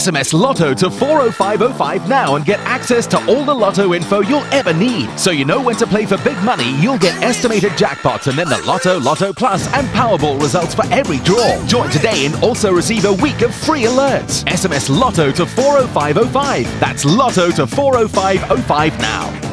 SMS Lotto to 40505 now and get access to all the Lotto info you'll ever need. So you know when to play for big money, you'll get estimated jackpots and then the Lotto, Lotto Plus, and Powerball results for every draw. Join today and also receive a week of free alerts. SMS Lotto to 40505. That's Lotto to 40505 now.